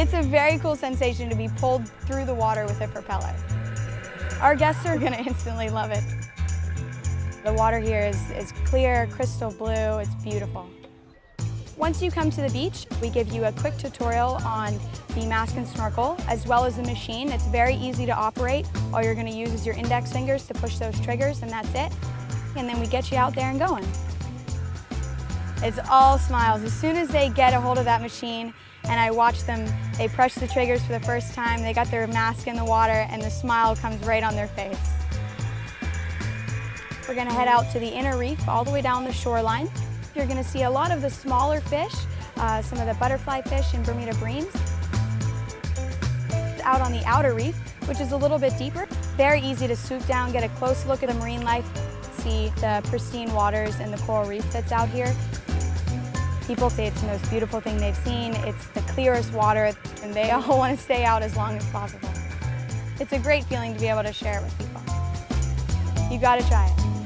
It's a very cool sensation to be pulled through the water with a propeller. Our guests are gonna instantly love it. The water here is, is clear, crystal blue, it's beautiful. Once you come to the beach, we give you a quick tutorial on the mask and snorkel, as well as the machine. It's very easy to operate. All you're gonna use is your index fingers to push those triggers, and that's it. And then we get you out there and going. It's all smiles. As soon as they get a hold of that machine, and I watch them, they press the triggers for the first time, they got their mask in the water, and the smile comes right on their face. We're gonna head out to the inner reef, all the way down the shoreline. You're gonna see a lot of the smaller fish, uh, some of the butterfly fish and Bermuda breams. Out on the outer reef, which is a little bit deeper, very easy to swoop down, get a close look at the marine life, see the pristine waters and the coral reef that's out here. People say it's the most beautiful thing they've seen. It's the clearest water, and they all want to stay out as long as possible. It's a great feeling to be able to share it with people. You gotta try it.